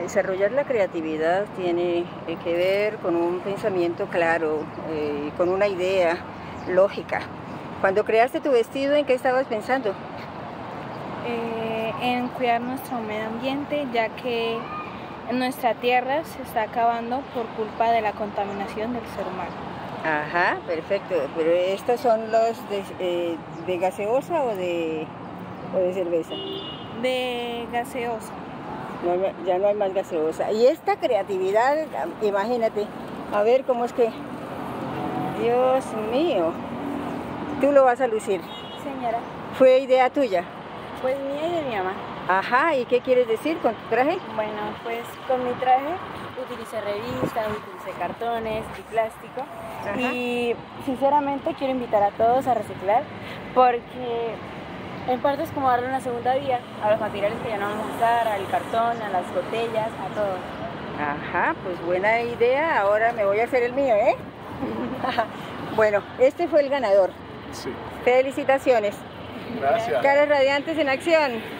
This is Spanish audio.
desarrollar la creatividad tiene eh, que ver con un pensamiento claro, eh, con una idea lógica. Cuando creaste tu vestido, ¿en qué estabas pensando? Eh, en cuidar nuestro medio ambiente, ya que nuestra tierra se está acabando por culpa de la contaminación del ser humano. Ajá, perfecto. Pero estos son los de, de gaseosa o de, o de cerveza? De gaseosa ya no hay más gaseosa. Y esta creatividad, imagínate, a ver cómo es que, Dios mío, tú lo vas a lucir. Señora. ¿Fue idea tuya? Pues mía y de mi mamá. Ajá, ¿y qué quieres decir con tu traje? Bueno, pues con mi traje utilicé revistas, utilicé cartones y plástico. Y sinceramente quiero invitar a todos a reciclar porque en parte es como darle una segunda vía a los materiales que ya no vamos a usar, al cartón, a las botellas, a todo. Ajá, pues buena idea. Ahora me voy a hacer el mío, ¿eh? bueno, este fue el ganador. Sí. Felicitaciones. Gracias. Caras radiantes en acción.